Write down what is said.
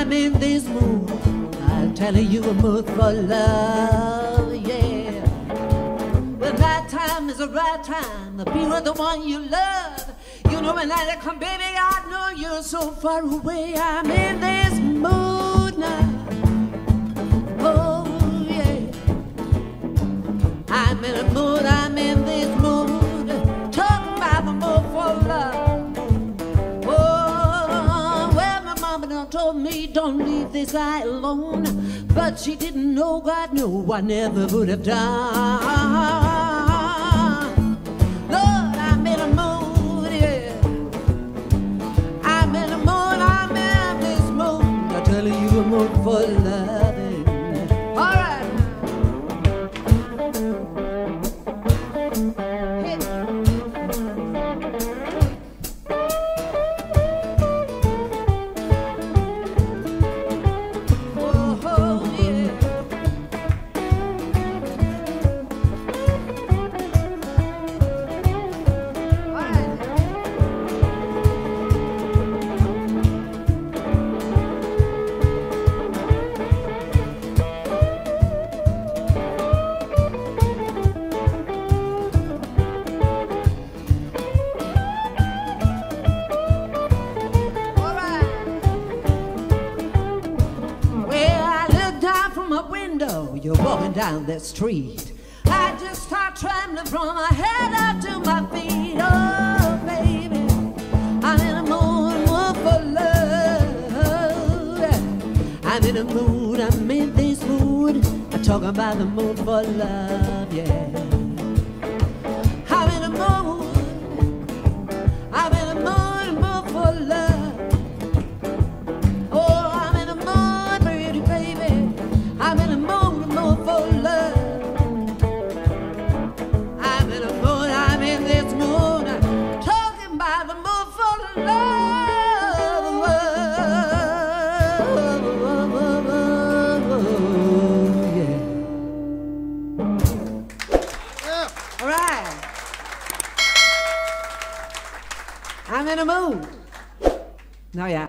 I'm in this mood. I'm telling you a mood for love, yeah. The right time is the right time to be with the one you love. You know when I come, baby, I know you're so far away. I'm in this mood now. Oh yeah. I'm in a mood. Told me don't leave this guy alone, but she didn't know. God knew I never would have done. Lord, I'm in a mood, yeah. I'm in a mood, I'm in this mood. I'm telling you a mood for loving. You're walking down the street. I just start trembling from my head up to my feet. Oh, baby, I'm in a mood, mood for love. I'm in a mood, I'm in this mood. I'm talking about the mood for love, yeah. I'm in a mood. I'm in a mood. No, yeah.